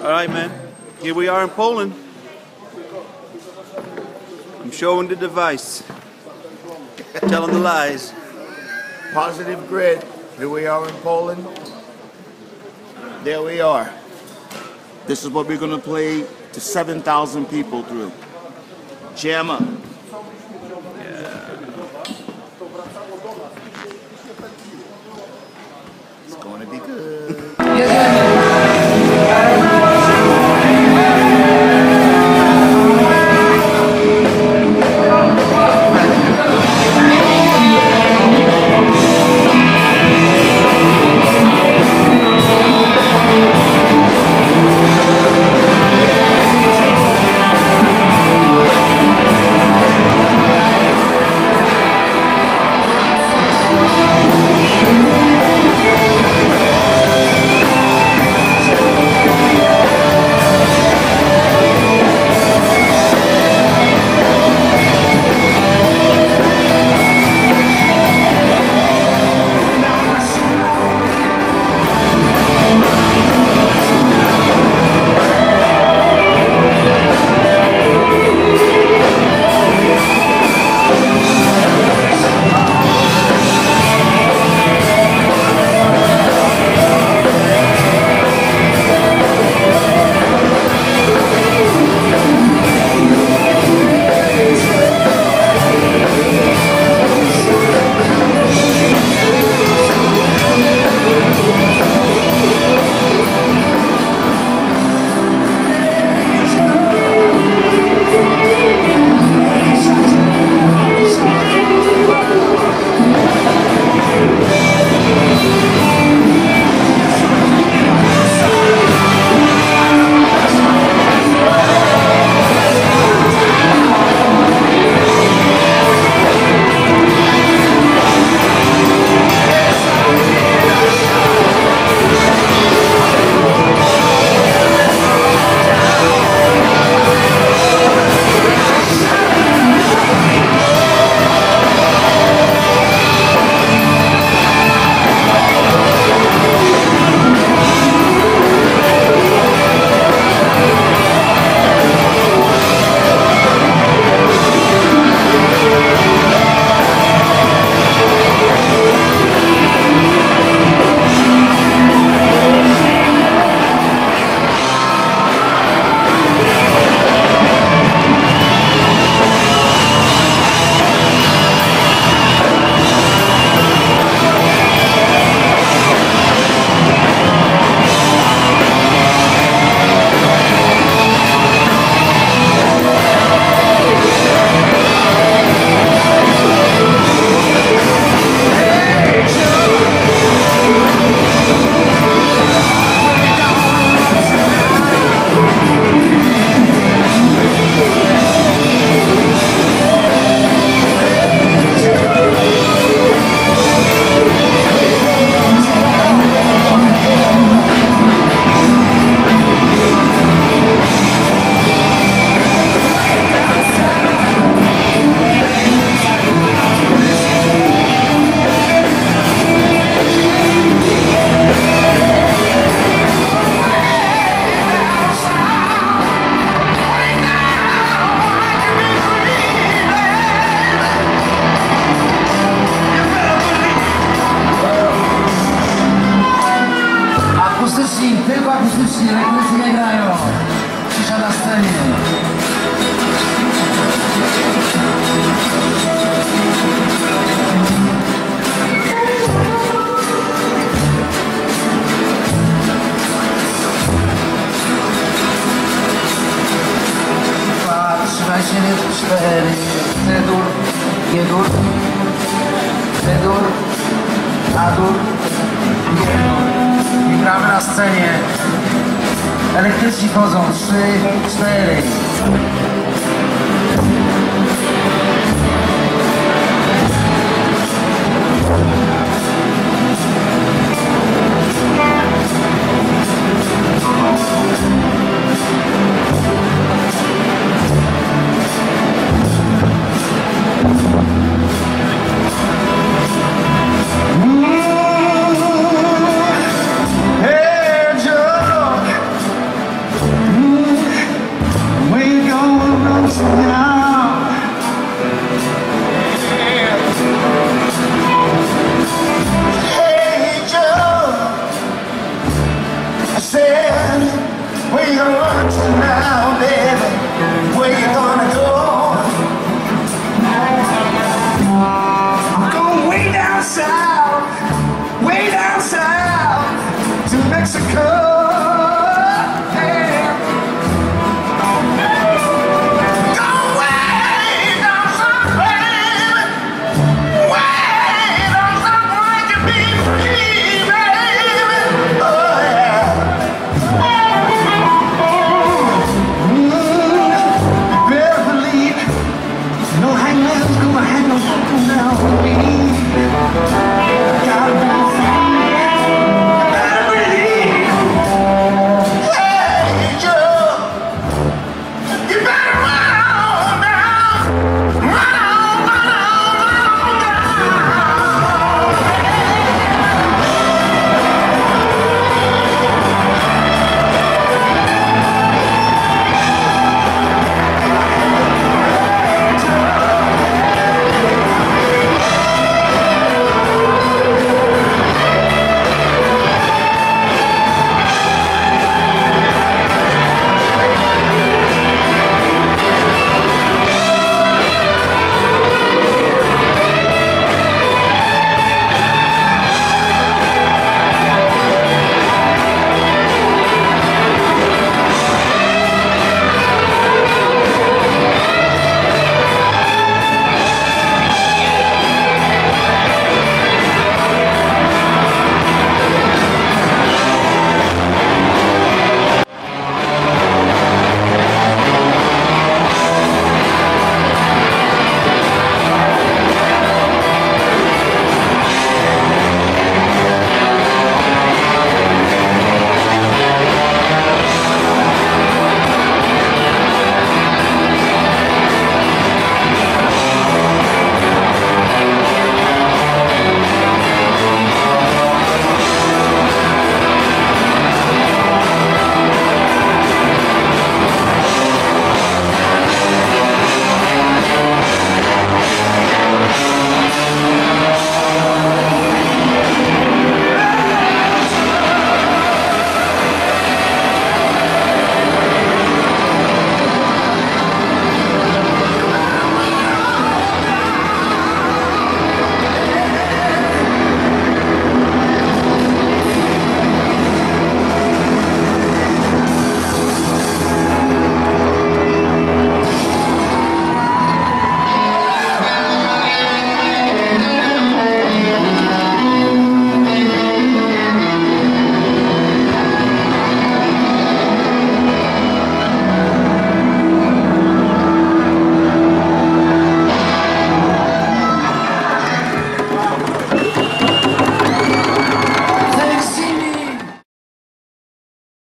All right, man. Here we are in Poland. I'm showing the device. Telling the lies. Positive Grid. Here we are in Poland. There we are. This is what we're going to play to 7,000 people through. JamUp. It's going to be good. pustycznie, tylko akustycznie, jak muzykę grają. Cisza na scenie. Trzymaj się, cztery, C dur, G dur, C dur, A dur, gramy na scenie. Elektryczni chodzą, trzy, cztery. 太夸张